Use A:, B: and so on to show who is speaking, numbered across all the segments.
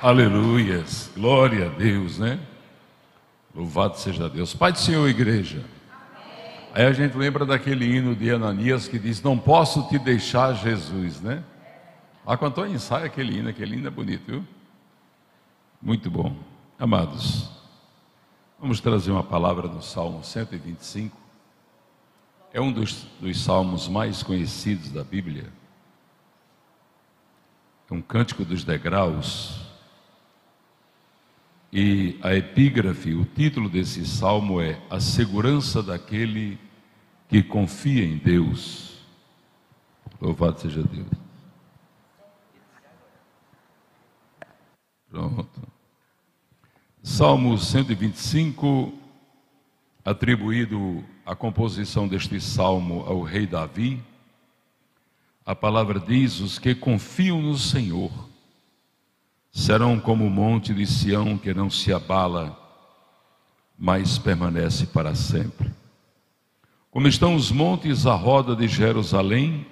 A: Aleluias. Glória a Deus, né? Louvado seja Deus. Pai do Senhor, igreja. Aí a gente lembra daquele hino de Ananias que diz: Não posso te deixar, Jesus, né? Lá quando Antônio ensaia aquele hino, aquele hino é bonito, viu? Muito bom. Amados, vamos trazer uma palavra do Salmo 125. É um dos, dos salmos mais conhecidos da Bíblia. É um cântico dos degraus. E a epígrafe, o título desse salmo é A Segurança daquele que confia em Deus. Louvado seja Deus. Pronto. Salmo 125, atribuído a composição deste salmo ao rei Davi. A palavra diz: Os que confiam no Senhor serão como o monte de Sião que não se abala, mas permanece para sempre. Como estão os montes à roda de Jerusalém,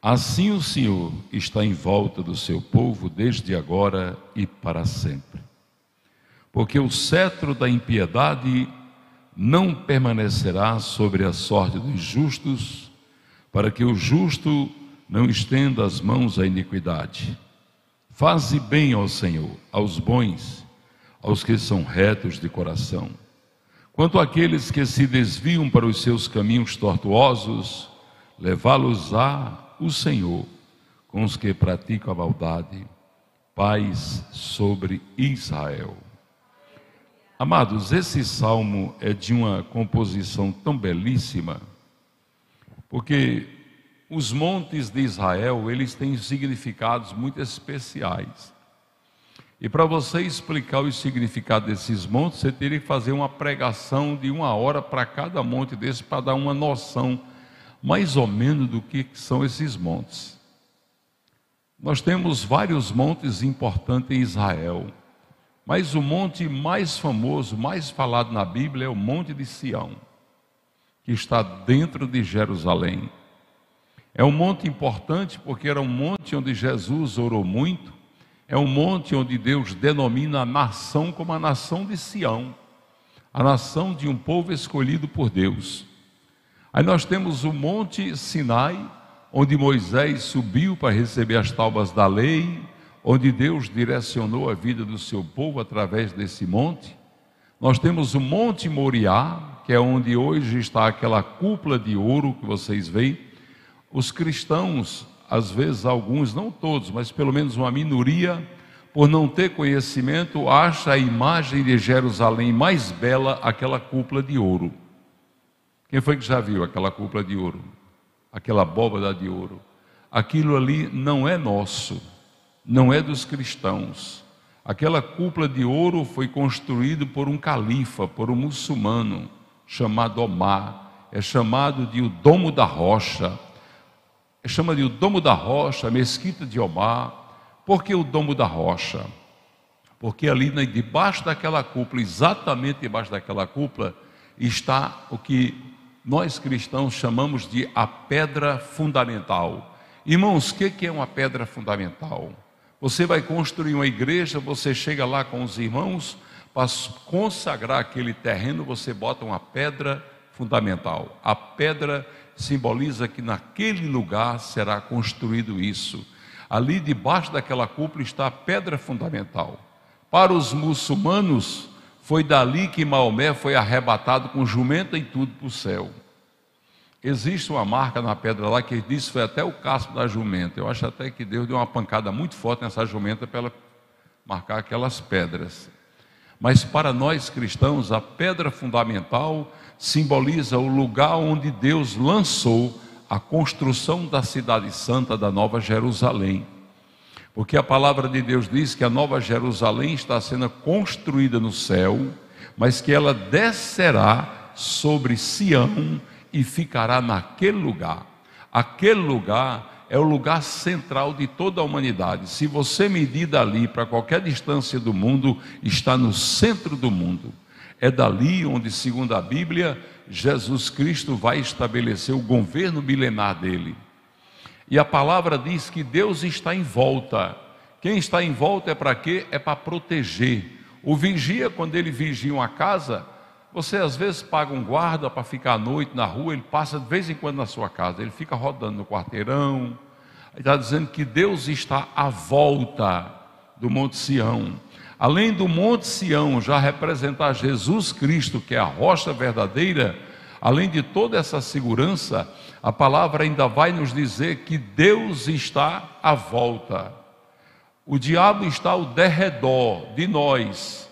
A: assim o Senhor está em volta do seu povo desde agora e para sempre. Porque o cetro da impiedade não permanecerá sobre a sorte dos justos, para que o justo não estenda as mãos à iniquidade. Faze bem ao Senhor, aos bons, aos que são retos de coração. Quanto àqueles que se desviam para os seus caminhos tortuosos, levá-los-á o Senhor, com os que praticam a maldade, paz sobre Israel. Amados, esse salmo é de uma composição tão belíssima, porque os montes de Israel, eles têm significados muito especiais. E para você explicar o significado desses montes, você teria que fazer uma pregação de uma hora para cada monte desse, para dar uma noção mais ou menos do que são esses montes. Nós temos vários montes importantes em Israel, mas o monte mais famoso, mais falado na Bíblia é o Monte de Sião, que está dentro de Jerusalém. É um monte importante porque era um monte onde Jesus orou muito, é um monte onde Deus denomina a nação como a nação de Sião, a nação de um povo escolhido por Deus. Aí nós temos o Monte Sinai, onde Moisés subiu para receber as tábuas da lei, onde Deus direcionou a vida do seu povo através desse monte. Nós temos o Monte Moriá, que é onde hoje está aquela cúpula de ouro que vocês veem, os cristãos, às vezes alguns, não todos, mas pelo menos uma minoria, por não ter conhecimento, acha a imagem de Jerusalém mais bela aquela cúpula de ouro. Quem foi que já viu aquela cúpula de ouro? Aquela abóbada de ouro? Aquilo ali não é nosso, não é dos cristãos. Aquela cúpula de ouro foi construída por um califa, por um muçulmano, chamado Omar. É chamado de o Domo da Rocha chama de o Domo da Rocha, a Mesquita de Omar. Por que o Domo da Rocha? Porque ali debaixo daquela cúpula, exatamente debaixo daquela cúpula, está o que nós cristãos chamamos de a pedra fundamental. Irmãos, o que é uma pedra fundamental? Você vai construir uma igreja, você chega lá com os irmãos, para consagrar aquele terreno, você bota uma pedra fundamental. A pedra simboliza que naquele lugar será construído isso. Ali debaixo daquela cúpula está a pedra fundamental. Para os muçulmanos, foi dali que Maomé foi arrebatado com jumenta e tudo para o céu. Existe uma marca na pedra lá que diz que foi até o casco da jumenta. Eu acho até que Deus deu uma pancada muito forte nessa jumenta para ela marcar aquelas pedras. Mas para nós cristãos, a pedra fundamental simboliza o lugar onde Deus lançou a construção da cidade santa da Nova Jerusalém. Porque a palavra de Deus diz que a Nova Jerusalém está sendo construída no céu, mas que ela descerá sobre Sião e ficará naquele lugar. Aquele lugar é o lugar central de toda a humanidade. Se você medir dali para qualquer distância do mundo, está no centro do mundo. É dali onde, segundo a Bíblia, Jesus Cristo vai estabelecer o governo milenar dele. E a palavra diz que Deus está em volta, Quem está em volta é para quê? É para proteger. O vigia, quando ele vigia uma casa, você às vezes paga um guarda para ficar à noite na rua, ele passa de vez em quando na sua casa, ele fica rodando no quarteirão. Está dizendo que Deus está à volta do Monte Sião. Além do Monte Sião já representar Jesus Cristo, que é a rocha verdadeira, além de toda essa segurança, a palavra ainda vai nos dizer que Deus está à volta. O diabo está ao derredor de nós,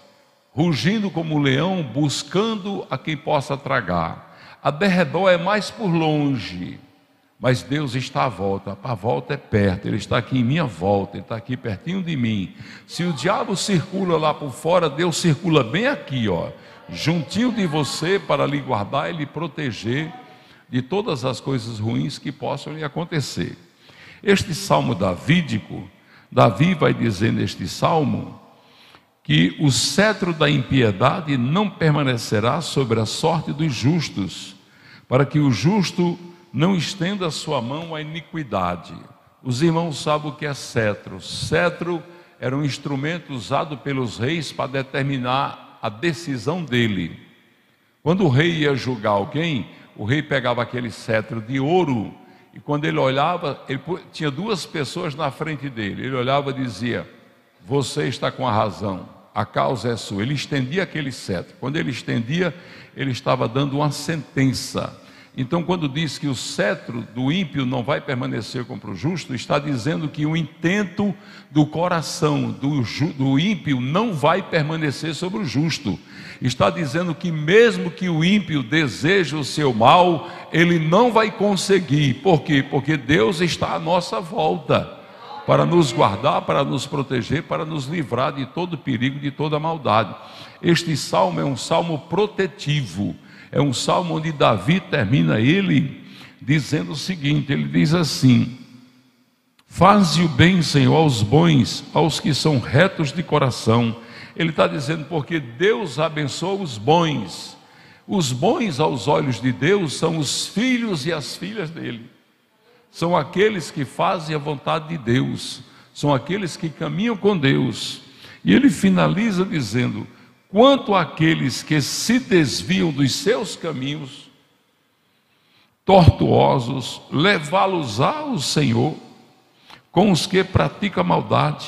A: rugindo como um leão, buscando a quem possa tragar. A derredor é mais por longe, mas Deus está à volta. A volta é perto, Ele está aqui em minha volta, Ele está aqui pertinho de mim. Se o diabo circula lá por fora, Deus circula bem aqui, ó, juntinho de você para lhe guardar e lhe proteger de todas as coisas ruins que possam lhe acontecer. Este salmo davídico Davi vai dizer neste salmo que o cetro da impiedade não permanecerá sobre a sorte dos justos, para que o justo não estenda a sua mão à iniquidade. Os irmãos sabem o que é cetro. Cetro era um instrumento usado pelos reis para determinar a decisão dele. Quando o rei ia julgar alguém, o rei pegava aquele cetro de ouro e quando ele olhava, ele tinha duas pessoas na frente dele. Ele olhava e dizia: Você está com a razão, a causa é sua. Ele estendia aquele cetro. Quando ele estendia, ele estava dando uma sentença. Então, quando diz que o cetro do ímpio não vai permanecer contra o justo, está dizendo que o intento do coração do, do ímpio não vai permanecer sobre o justo. Está dizendo que, mesmo que o ímpio deseje o seu mal, ele não vai conseguir. Por quê? Porque Deus está à nossa volta para nos guardar, para nos proteger, para nos livrar de todo perigo, de toda maldade. Este salmo é um salmo protetivo é um salmo onde Davi termina ele dizendo o seguinte: ele diz assim: Faze o bem, Senhor, aos bons, aos que são retos de coração. Ele está dizendo porque Deus abençoa os bons. Os bons aos olhos de Deus são os filhos e as filhas dele. São aqueles que fazem a vontade de Deus, são aqueles que caminham com Deus. E ele finaliza dizendo: quanto àqueles que se desviam dos seus caminhos tortuosos, levá-los ao Senhor, com os que praticam maldade.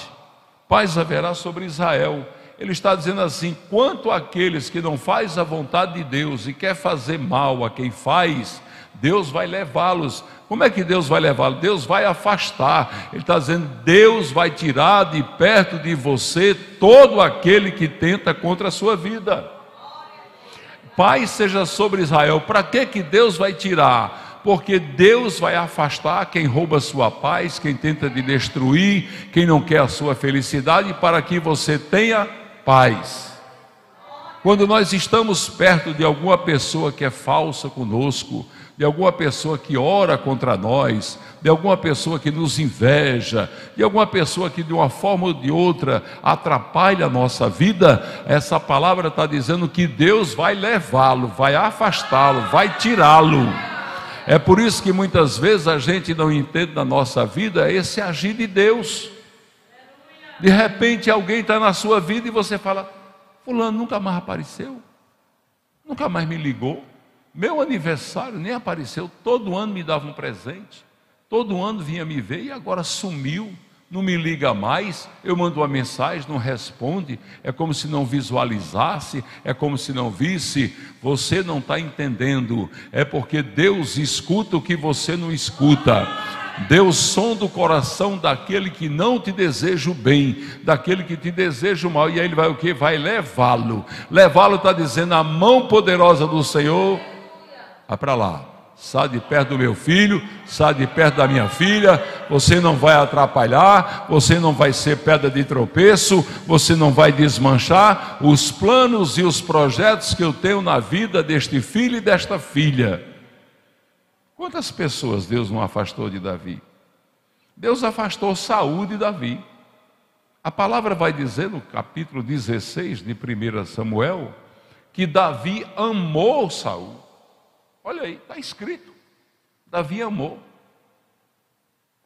A: Paz haverá sobre Israel. Ele está dizendo assim: quanto àqueles que não faz a vontade de Deus e quer fazer mal a quem faz, Deus vai levá-los. Como é que Deus vai levá-los? Deus vai afastar. Ele está dizendo: Deus vai tirar de perto de você todo aquele que tenta contra a sua vida. Paz seja sobre Israel. Para que que Deus vai tirar? Porque Deus vai afastar quem rouba a sua paz, quem tenta de destruir, quem não quer a sua felicidade, para que você tenha paz. Quando nós estamos perto de alguma pessoa que é falsa conosco, de alguma pessoa que ora contra nós, de alguma pessoa que nos inveja, de alguma pessoa que de uma forma ou de outra atrapalha a nossa vida, essa palavra está dizendo que Deus vai levá-lo, vai afastá-lo, vai tirá-lo. É por isso que muitas vezes a gente não entende na nossa vida esse agir de Deus. De repente alguém está na sua vida e você fala: Fulano nunca mais apareceu, nunca mais me ligou meu aniversário nem apareceu, todo ano me dava um presente, todo ano vinha me ver e agora sumiu, não me liga mais. Eu mando uma mensagem, não responde, é como se não visualizasse, é como se não visse. Você não está entendendo, é porque Deus escuta o que você não escuta. Deus sonda o coração daquele que não te deseja o bem, daquele que te deseja o mal, e aí ele vai o que? Vai levá-lo. Levá-lo está dizendo a mão poderosa do Senhor Vai para lá. Sai de perto do meu filho, sai de perto da minha filha. Você não vai atrapalhar, você não vai ser pedra de tropeço, você não vai desmanchar os planos e os projetos que eu tenho na vida deste filho e desta filha. Quantas pessoas Deus não afastou de Davi? Deus afastou Saúl de Davi. A palavra vai dizer no capítulo 16 de 1 Samuel que Davi amou Saúl. Olha aí, está escrito. Davi amou.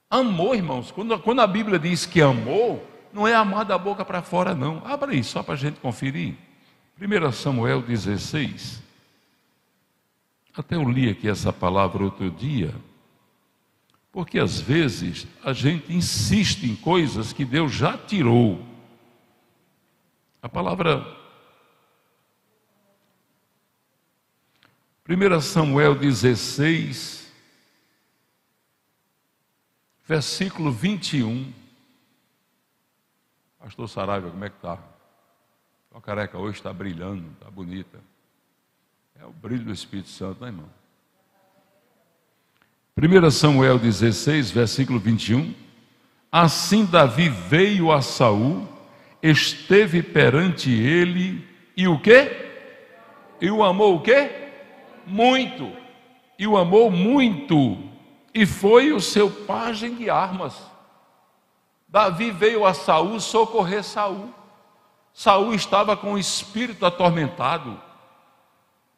A: Amou, irmãos. Quando, quando a Bíblia diz que amou, Não é amar da boca para fora, não. Abra aí, só para a gente conferir. 1 Samuel 16. Até eu li aqui essa palavra outro dia. Porque às vezes a gente insiste em coisas que Deus já tirou. A palavra 1 Samuel 16, versículo 21. Pastor Saraiva, como é que está? A careca hoje está brilhando, está bonita. É o brilho do Espírito Santo, né, irmão? 1 Samuel 16, versículo 21. Assim Davi veio a Saul, esteve perante ele, e o quê? E o amou o quê? Muito. E o amou muito. E foi o seu pajem de armas. Davi veio a Saul socorrer Saul. Saul estava com o espírito atormentado,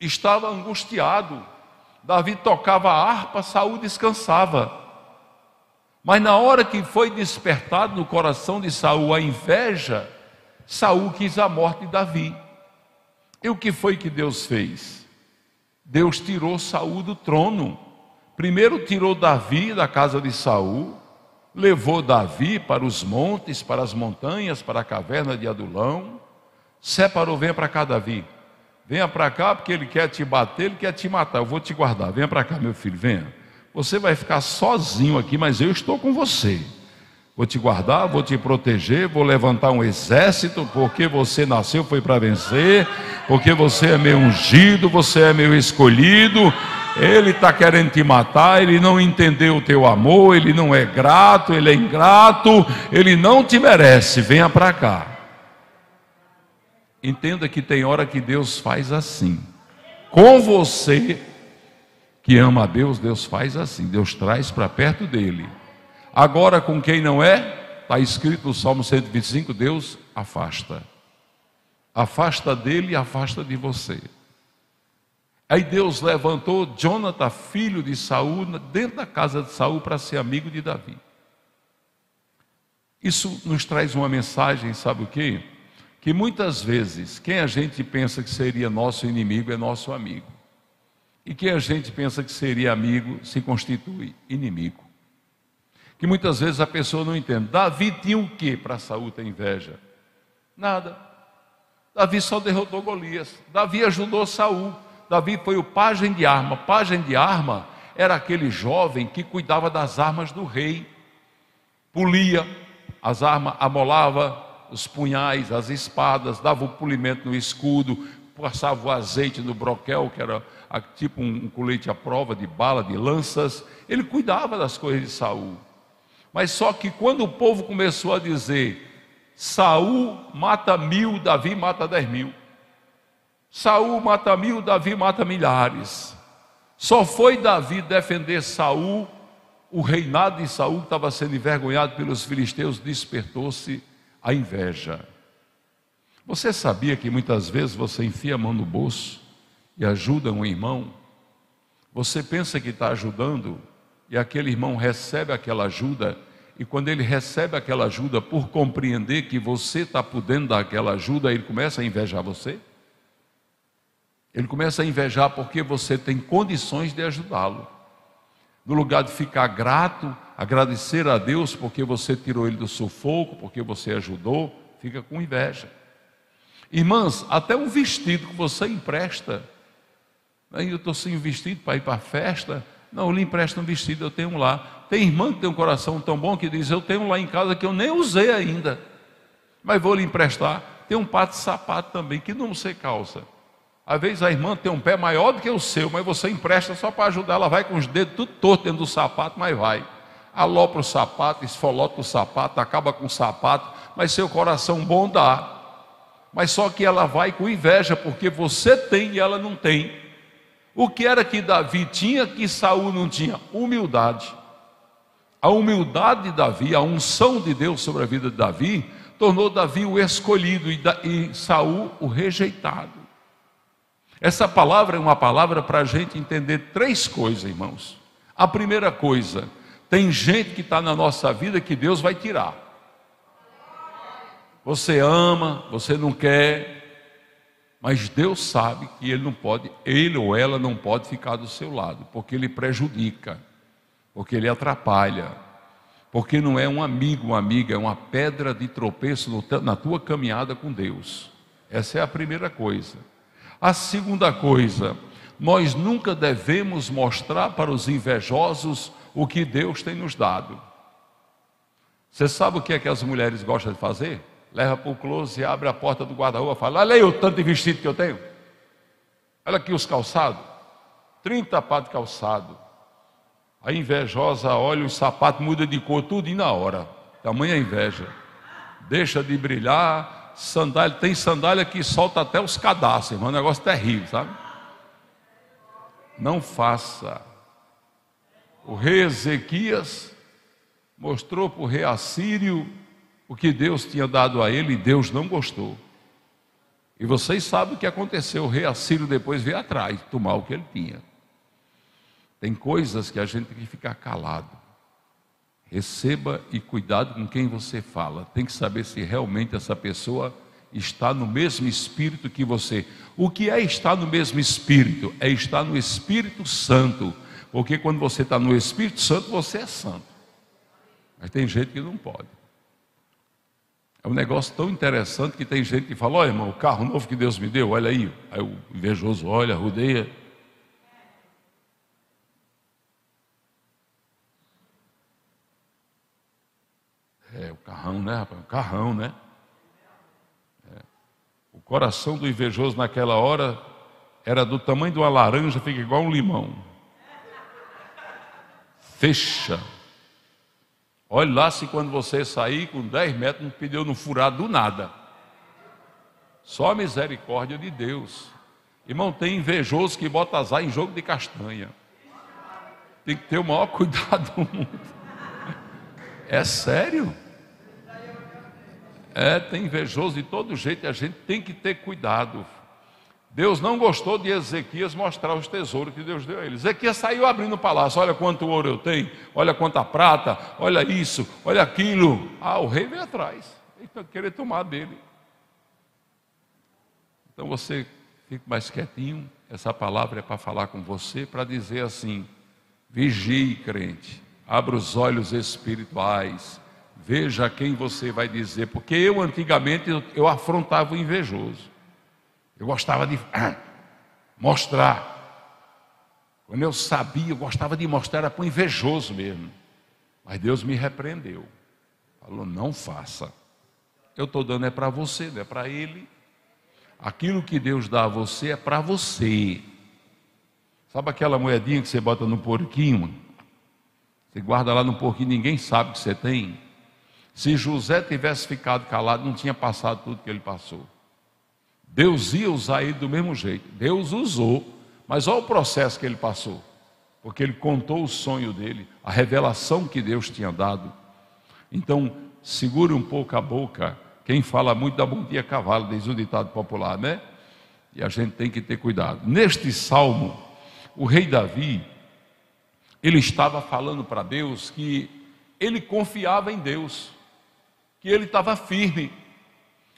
A: estava angustiado Davi tocava a harpa, Saul descansava. Mas na hora que foi despertado no coração de Saul a inveja, Saul quis a morte de Davi. E o que foi que Deus fez? Deus tirou Saul do trono. Primeiro tirou Davi da casa de Saul, levou Davi para os montes, para as montanhas, para a caverna de Adulão, separou, venha para cá, Davi. Venha para cá porque ele quer te bater, ele quer te matar. Eu vou te guardar. Venha para cá, meu filho, venha. Você vai ficar sozinho aqui, mas eu estou com você. Vou te guardar, vou te proteger, vou levantar um exército, porque você nasceu foi para vencer, porque você é meu ungido, você é meu escolhido. Ele está querendo te matar, ele não entendeu o teu amor, ele não é grato, ele é ingrato, ele não te merece. Venha para cá. Entenda que tem hora que Deus faz assim. Com você que ama a Deus, Deus faz assim. Deus traz para perto dele. Agora, com quem não é, está escrito no Salmo 125: Deus afasta. Afasta dele e afasta de você. Aí Deus levantou Jonathan, filho de Saul, dentro da casa de Saul para ser amigo de Davi. Isso nos traz uma mensagem, sabe o que? que muitas vezes quem a gente pensa que seria nosso inimigo é nosso amigo. E quem a gente pensa que seria amigo se constitui inimigo. Que muitas vezes a pessoa não entende. Davi tinha o que para Saúl ter inveja? Nada. Davi só derrotou Golias. Davi ajudou Saul. Davi foi o pajem de arma. Pajem de arma era aquele jovem que cuidava das armas do rei. Polia as armas, amolava, os punhais, as espadas, dava o polimento no escudo, passava o azeite no broquel, que era tipo um colete à prova de bala, de lanças. Ele cuidava das coisas de Saul. Mas só que quando o povo começou a dizer Saul mata mil, Davi mata dez mil. Saul mata mil, Davi mata milhares. Só foi Davi defender Saul, o reinado de Saul estava sendo envergonhado pelos filisteus, despertou-se a inveja. Você sabia que muitas vezes você enfia a mão no bolso e ajuda um irmão? Você pensa que está ajudando e aquele irmão recebe aquela ajuda, e quando ele recebe aquela ajuda por compreender que você está podendo dar aquela ajuda, ele começa a invejar você? Ele começa a invejar porque você tem condições de ajudá-lo. No lugar de ficar grato, agradecer a Deus porque você tirou ele do sufoco, porque você ajudou, fica com inveja. Irmãs, até um vestido que você empresta, aí eu estou sem vestido para ir para a festa, não, eu lhe empresto um vestido, eu tenho lá. Tem irmã que tem um coração tão bom que diz: Eu tenho lá em casa que eu nem usei ainda, mas vou lhe emprestar. Tem um par de sapato também que não você calça. Às vezes a irmã tem um pé maior do que o seu, mas você empresta só para ajudar. Ela vai com os dedos tudo torto dentro do sapato, mas vai. Alopra o sapato, esfolota o sapato, acaba com o sapato, mas seu coração bom dá. Mas só que ela vai com inveja, porque você tem e ela não tem. O que era que Davi tinha que Saul não tinha? Humildade. A humildade de Davi, a unção de Deus sobre a vida de Davi, tornou Davi o escolhido e, Saul o rejeitado. Essa palavra é uma palavra para a gente entender três coisas, irmãos. A primeira coisa, tem gente que está na nossa vida que Deus vai tirar. Você ama, você não quer, mas Deus sabe que ele não pode, ele ou ela não pode ficar do seu lado, porque ele prejudica, porque ele atrapalha, porque não é um amigo, uma amiga, é uma pedra de tropeço na tua caminhada com Deus. Essa é a primeira coisa. A segunda coisa, nós nunca devemos mostrar para os invejosos o que Deus tem nos dado. Você sabe o que é que as mulheres gostam de fazer? Leva para o close, abre a porta do guarda-roupa fala: Olha aí o tanto de vestido que eu tenho. Olha aqui os calçados. 30 par de calçado. A invejosa olha os sapatos, muda de cor, tudo e na hora. Tamanha inveja. Deixa de brilhar. Sandália, tem sandália que solta até os cadastros, é um negócio terrível, sabe? Não faça. O rei Ezequias mostrou para o rei Assírio o que Deus tinha dado a ele Deus não gostou. E vocês sabem o que aconteceu. O rei Assírio depois veio atrás tomar o que ele tinha. Tem coisas que a gente tem que ficar calado. Receba e cuidado com quem você fala. Tem que saber se realmente essa pessoa está no mesmo espírito que você. O que é estar no mesmo espírito? É estar no Espírito Santo. Porque quando você está no Espírito Santo, você é santo. Mas tem gente que não pode. É um negócio tão interessante que tem gente que fala: Olha, irmão, o carro novo que Deus me deu, olha aí. Aí o invejoso olha, rodeia. É, o carrão, né, rapaz? O carrão, né? É. O coração do invejoso naquela hora era do tamanho de uma laranja, fica igual um limão. Fecha. Olhe lá se quando você sair com 10 metros, um pneu não furar do nada. Só a misericórdia de Deus. Irmão, tem invejoso que bota azar em jogo de castanha. Tem que ter o maior cuidado do mundo. É sério? É, tem invejoso de todo jeito e a gente tem que ter cuidado. Deus não gostou de Ezequias mostrar os tesouros que Deus deu a ele. Ezequias saiu abrindo o palácio: olha quanto ouro eu tenho, olha quanta prata, olha isso, olha aquilo. Ah, o rei veio atrás, ele querer tomar dele. Então você fique mais quietinho, essa palavra é para falar com você, para dizer assim: vigie, crente, abra os olhos espirituais, veja quem você vai dizer, porque eu antigamente eu, eu afrontava o invejoso. Eu gostava de mostrar. Quando eu sabia, eu gostava de mostrar, era para o invejoso mesmo. Mas Deus me repreendeu. Falou: não faça. Eu estou dando é para você, não é para ele. Aquilo que Deus dá a você é para você. Sabe aquela moedinha que você bota no porquinho? Você guarda lá no porquinho, ninguém sabe que você tem. Se José tivesse ficado calado, não tinha passado tudo que ele passou. Deus ia usar ele do mesmo jeito. Deus usou, mas olha o processo que ele passou. Porque ele contou o sonho dele, a revelação que Deus tinha dado. Então, segure um pouco a boca. Quem fala muito dá bom dia cavalo, diz o ditado popular, né? E a gente tem que ter cuidado. Neste salmo, o rei Davi, ele estava falando para Deus que ele confiava em Deus, que ele estava firme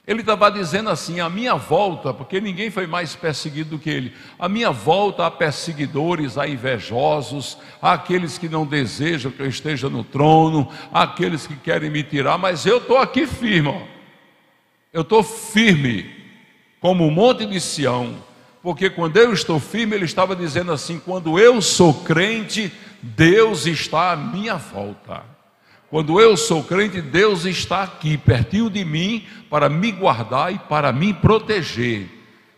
A: ele estava dizendo assim: a minha volta, porque ninguém foi mais perseguido do que ele, a minha volta a perseguidores, a invejosos, a aqueles que não desejam que eu esteja no trono, a aqueles que querem me tirar, mas eu estou aqui firme, ó. eu estou firme, como o monte de Sião, porque quando eu estou firme, ele estava dizendo assim: quando eu sou crente, Deus está à minha volta. Quando eu sou crente, Deus está aqui, pertinho de mim, para me guardar e para me proteger.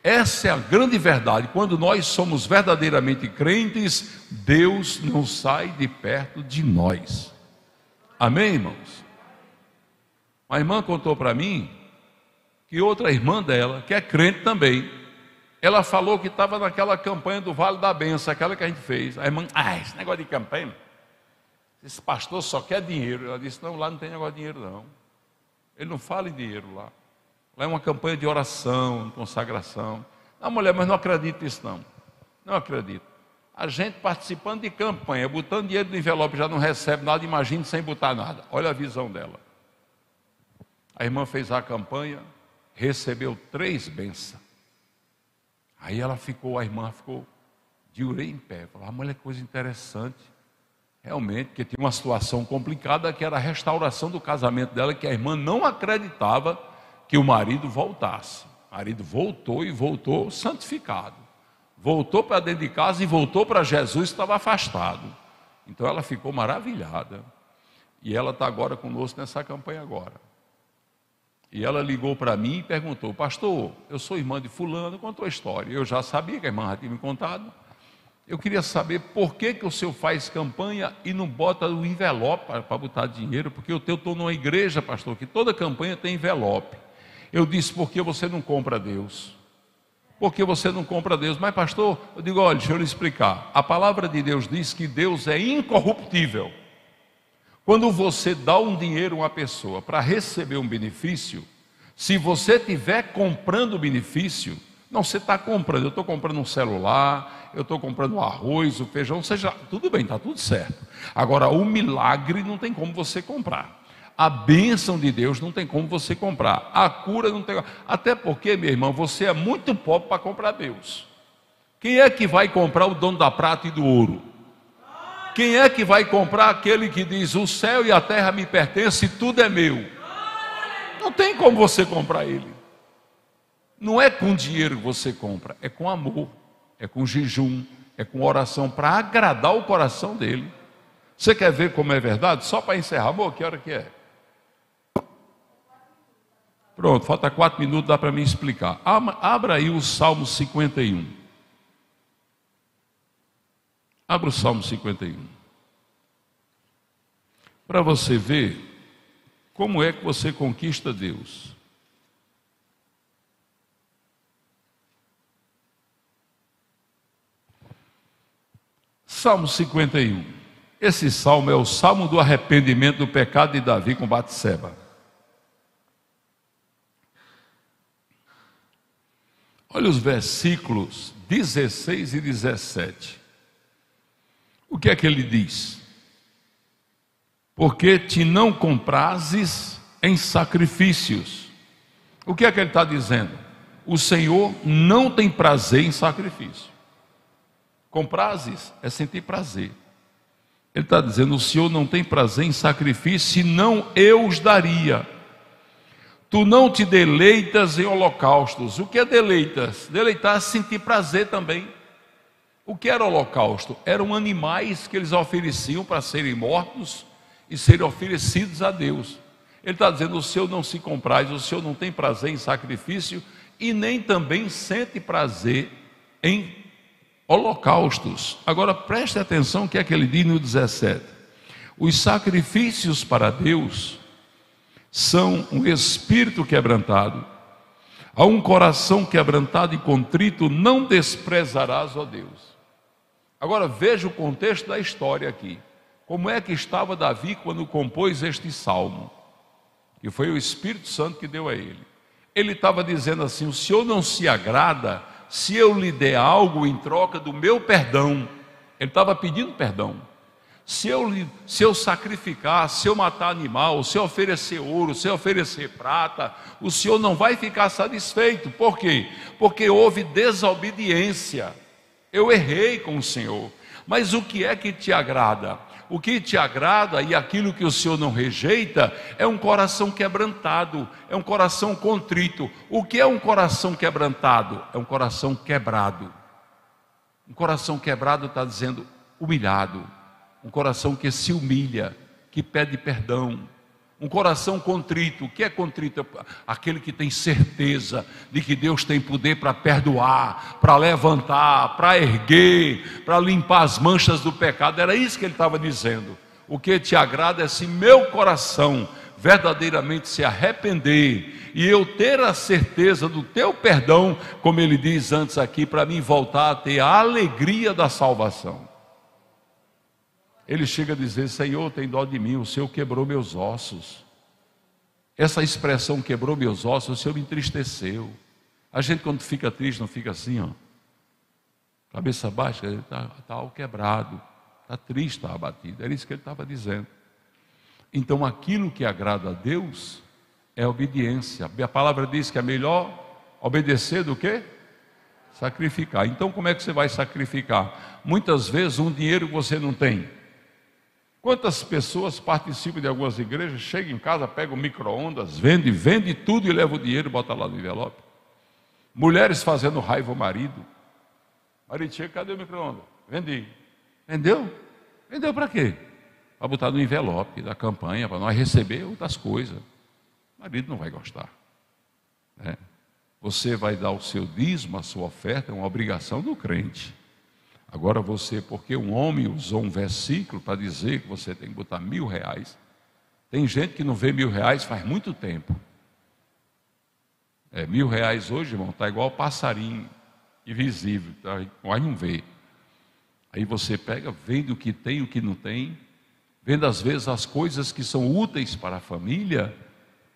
A: Essa é a grande verdade. Quando nós somos verdadeiramente crentes, Deus não sai de perto de nós. Amém, irmãos? Uma irmã contou para mim que outra irmã dela, que é crente também, ela falou que estava naquela campanha do Vale da Benção, aquela que a gente fez. A irmã, ah, esse negócio de campanha esse pastor só quer dinheiro. Ela disse: Não, lá não tem negócio de dinheiro, não. Ele não fala em dinheiro lá. Lá é uma campanha de oração, consagração. Não, mulher, mas não acredito nisso, não. Não acredito. A gente participando de campanha, botando dinheiro no envelope, já não recebe nada, imagine sem botar nada. Olha a visão dela. A irmã fez a campanha, recebeu três bênçãos. Aí ela ficou, a irmã ficou de orelha em pé. Falou, ah, que coisa interessante. Realmente, porque tinha uma situação complicada que era a restauração do casamento dela, que a irmã não acreditava que o marido voltasse. O marido voltou e voltou santificado. Voltou para dentro de casa e voltou para Jesus, estava afastado. Então ela ficou maravilhada. E ela está agora conosco nessa campanha agora. E ela ligou para mim e perguntou, pastor, eu sou irmã de fulano, contou a história. Eu já sabia que a irmã já tinha me contado. Eu queria saber por que, que o senhor faz campanha e não bota o envelope para botar dinheiro, porque eu estou numa igreja, pastor, que toda campanha tem envelope. Eu disse, por que você não compra Deus? Porque você não compra Deus. Mas, pastor, eu digo, olha, deixa eu lhe explicar. A palavra de Deus diz que Deus é incorruptível. Quando você dá um dinheiro a uma pessoa para receber um benefício, se você estiver comprando o benefício, não, você está comprando, eu estou comprando um celular, eu estou comprando o arroz, o feijão, seja, tudo bem, está tudo certo. Agora, o milagre não tem como você comprar. A bênção de Deus não tem como você comprar. A cura não tem. Até porque, meu irmão, você é muito pobre para comprar Deus. Quem é que vai comprar o dono da prata e do ouro? Quem é que vai comprar aquele que diz: O céu e a terra me pertencem, tudo é meu? Não tem como você comprar ele. Não é com dinheiro que você compra, é com amor, é com jejum, é com oração para agradar o coração dele. Você quer ver como é verdade? Só para encerrar, amor, que hora que é? Pronto, falta quatro minutos, dá para mim explicar. Abra aí o Salmo 51. Abra o Salmo 51. Para você ver como é que você conquista Deus. Salmo 51. Esse salmo é o salmo do arrependimento do pecado de Davi com Batseba. Olha os versículos 16 e 17. O que é que ele diz? Porque te não comprases em sacrifícios. O que é que ele está dizendo? O Senhor não tem prazer em sacrifício. Comprases é sentir prazer. Ele está dizendo: o Senhor não tem prazer em sacrifício, senão eu os daria. Tu não te deleitas em holocaustos. O que é deleitas? Deleitar é sentir prazer também. O que era holocausto? Eram animais que eles ofereciam para serem mortos e serem oferecidos a Deus. Ele está dizendo: o Senhor não se compraz, o Senhor não tem prazer em sacrifício e nem também sente prazer em holocaustos. Agora preste atenção que é aquele dia no 17. Os sacrifícios para Deus são um espírito quebrantado, a um coração quebrantado e contrito não desprezarás, ó Deus. Agora veja o contexto da história aqui. Como é que estava Davi quando compôs este salmo? Que foi o Espírito Santo que deu a ele. Ele estava dizendo assim: O Senhor não se agrada se eu lhe der algo em troca do meu perdão. Ele estava pedindo perdão. Se eu, se eu sacrificar, se eu matar animal, se eu oferecer ouro, se eu oferecer prata, o Senhor não vai ficar satisfeito. Por quê? Porque houve desobediência. Eu errei com o Senhor. Mas o que é que te agrada? O que te agrada e aquilo que o Senhor não rejeita é um coração quebrantado, é um coração contrito. O que é um coração quebrantado? É um coração quebrado. Um coração quebrado está dizendo humilhado. Um coração que se humilha, que pede perdão, um coração contrito. O que é contrito? Aquele que tem certeza de que Deus tem poder para perdoar, para levantar, para erguer, para limpar as manchas do pecado. Era isso que ele estava dizendo. O que te agrada é se meu coração verdadeiramente se arrepender e eu ter a certeza do teu perdão, como ele diz antes aqui, para mim voltar a ter a alegria da salvação. Ele chega a dizer: Senhor, tem dó de mim, o Senhor quebrou meus ossos. Essa expressão quebrou meus ossos, o Senhor me entristeceu. A gente, quando fica triste, não fica assim, ó, cabeça baixa, ele está tá quebrado, está triste, está abatido. Era isso que ele estava dizendo. Então, aquilo que agrada a Deus é obediência. A palavra diz que é melhor obedecer do que sacrificar. Então, como é que você vai sacrificar? Muitas vezes, um dinheiro que você não tem. Quantas pessoas participam de algumas igrejas, chegam em casa, pegam micro-ondas, vende, vende tudo e leva o dinheiro e bota lá no envelope? Mulheres fazendo raiva ao marido. Marido chega, cadê o micro-ondas? Vendi. Vendeu? Vendeu para quê? Para botar no envelope da campanha, para nós receber outras coisas. O marido não vai gostar. Né? Você vai dar o seu dízimo, a sua oferta, é uma obrigação do crente. Agora você, porque um homem usou um versículo para dizer que você tem que botar mil reais, tem gente que não vê mil reais faz muito tempo. É, mil reais hoje, irmão, está igual passarinho invisível, tá? mas não vê. Aí você pega, vende o que tem, o que não tem, vendo às vezes as coisas que são úteis para a família,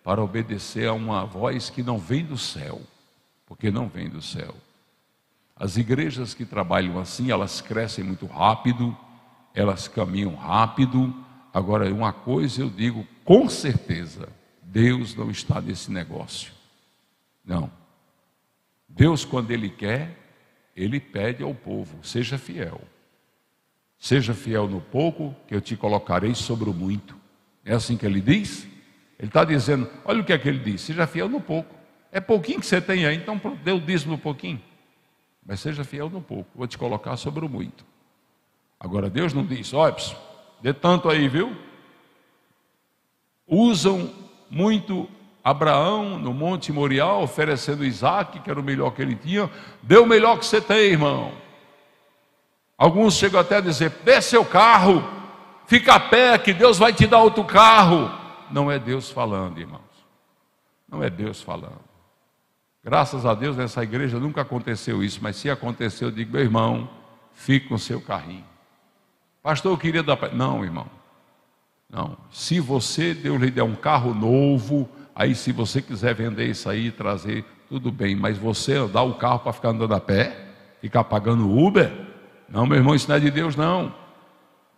A: para obedecer a uma voz que não vem do céu, porque não vem do céu. As igrejas que trabalham assim, elas crescem muito rápido, elas caminham rápido. Agora, uma coisa eu digo com certeza: Deus não está nesse negócio. Não. Deus, quando Ele quer, Ele pede ao povo: seja fiel. Seja fiel no pouco, que eu te colocarei sobre o muito. É assim que Ele diz? Ele está dizendo: olha o que é que Ele diz: seja fiel no pouco. É pouquinho que você tem aí, então dê o dízimo pouquinho. Mas seja fiel no pouco, vou te colocar sobre o muito. Agora, Deus não diz, olha, dê tanto aí, viu? Usam muito Abraão no Monte Morial, oferecendo Isaac, que era o melhor que ele tinha. Dê o melhor que você tem, irmão. Alguns chegam até a dizer: dê seu carro, fica a pé, que Deus vai te dar outro carro. Não é Deus falando, irmãos. Não é Deus falando. Graças a Deus nessa igreja nunca aconteceu isso, mas se aconteceu, eu digo, meu irmão, fique com seu carrinho. Pastor, eu queria dar. Não, irmão. Não. Se você, Deus lhe der um carro novo, aí se você quiser vender isso aí trazer, tudo bem, mas você dá o carro para ficar andando a pé, ficar pagando Uber? Não, meu irmão, isso não é de Deus, não.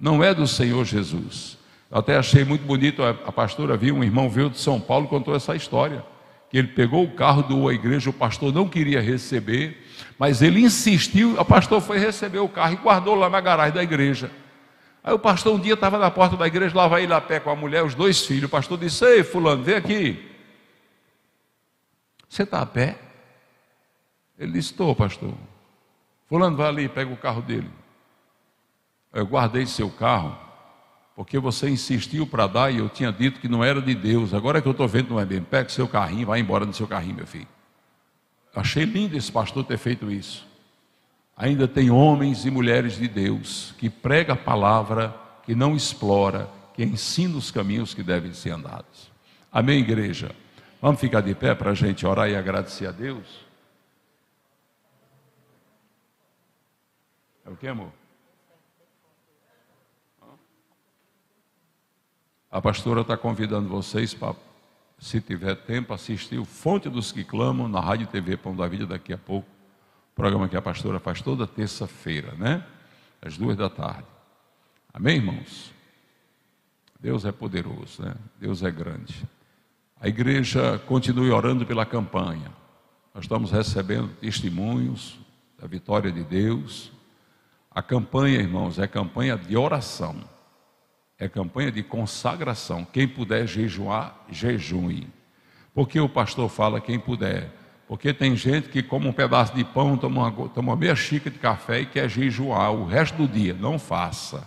A: Não é do Senhor Jesus. Eu até achei muito bonito, a, a pastora viu, um irmão veio de São Paulo contou essa história que ele pegou o carro, doou à igreja, o pastor não queria receber, mas ele insistiu, o pastor foi receber o carro e guardou lá na garagem da igreja. Aí o pastor um dia estava na porta da igreja, lá vai ele a pé com a mulher, os dois filhos. O pastor disse: Ei, fulano, vem aqui. Você está a pé? Ele disse: Estou, pastor. Fulano, vai ali, pega o carro dele. Eu guardei seu carro porque você insistiu para dar e eu tinha dito que não era de Deus. Agora que eu estou vendo não é bem, pega seu carrinho, vai embora no seu carrinho, meu filho. Achei lindo esse pastor ter feito isso. Ainda tem homens e mulheres de Deus que prega a palavra, que não explora, que ensina os caminhos que devem ser andados. Amém, igreja? Vamos ficar de pé para a gente orar e agradecer a Deus? É o que, amor? A pastora está convidando vocês para, se tiver tempo, assistir o Fonte dos que Clamam na Rádio TV Pão da Vida daqui a pouco. Programa que a pastora faz toda terça-feira, né? Às duas da tarde. Amém, irmãos? Deus é poderoso, né? Deus é grande. A igreja continue orando pela campanha. Nós estamos recebendo testemunhos da vitória de Deus. A campanha, irmãos, é campanha de oração é campanha de consagração. Quem puder jejuar, jejue. Por que o pastor fala quem puder? Porque tem gente que come um pedaço de pão, toma uma, toma meia xícara de café e quer jejuar o resto do dia. Não faça.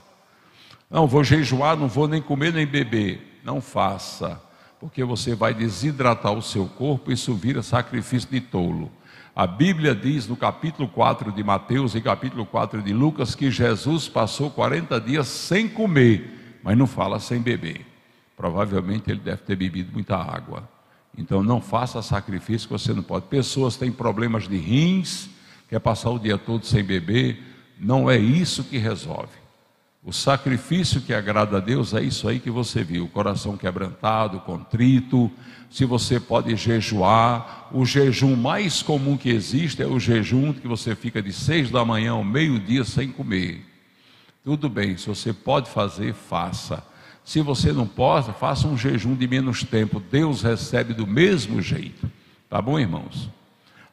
A: Não, vou jejuar, não vou nem comer nem beber. Não faça. Porque você vai desidratar o seu corpo e isso vira sacrifício de tolo. A Bíblia diz no capítulo 4 de Mateus e capítulo 4 de Lucas que Jesus passou 40 dias sem comer mas não fala sem beber. Provavelmente ele deve ter bebido muita água. Então não faça sacrifício que você não pode. Pessoas têm problemas de rins, quer passar o dia todo sem beber, não é isso que resolve. O sacrifício que agrada a Deus é isso aí que você viu: o coração quebrantado, contrito. Se você pode jejuar, o jejum mais comum que existe é o jejum que você fica de seis da manhã ao meio-dia sem comer. Tudo bem, se você pode fazer, faça. Se você não pode, faça um jejum de menos tempo. Deus recebe do mesmo jeito. Tá bom, irmãos?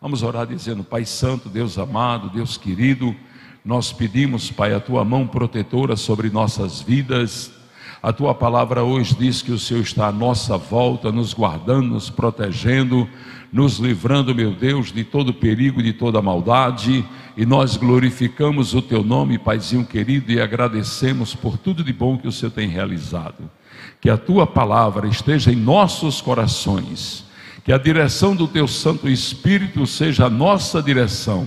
A: Vamos orar dizendo: Pai Santo, Deus amado, Deus querido, nós pedimos, Pai, a tua mão protetora sobre nossas vidas. A tua palavra hoje diz que o Senhor está à nossa volta, nos guardando, nos protegendo, nos livrando, meu Deus, de todo perigo, de toda maldade. E nós glorificamos o teu nome, Paizinho querido, e agradecemos por tudo de bom que o Senhor tem realizado. Que a tua palavra esteja em nossos corações que a direção do teu Santo Espírito seja a nossa direção.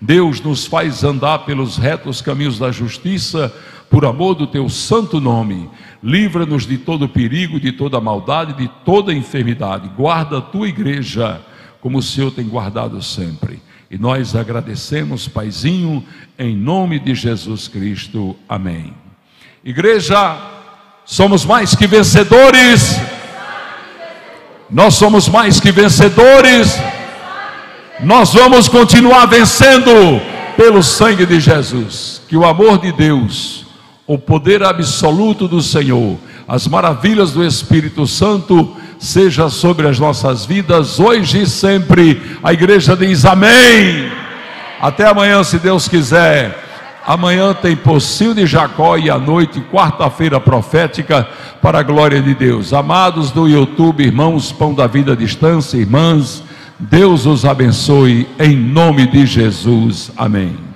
A: Deus nos faz andar pelos retos caminhos da justiça, por amor do teu santo nome. Livra-nos de todo perigo, de toda maldade, de toda enfermidade. Guarda a tua igreja, como o Senhor tem guardado sempre. E nós agradecemos, Paizinho, em nome de Jesus Cristo. Amém. Igreja, somos mais que vencedores. Nós somos mais que vencedores. Nós vamos continuar vencendo pelo sangue de Jesus. Que o amor de Deus, o poder absoluto do Senhor, as maravilhas do Espírito Santo seja sobre as nossas vidas hoje e sempre. A igreja diz amém. Até amanhã, se Deus quiser. Amanhã tem Pocinho de Jacó e à noite, quarta-feira profética, para a glória de Deus. Amados do YouTube, irmãos, Pão da Vida à Distância, irmãs, Deus os abençoe em nome de Jesus. Amém.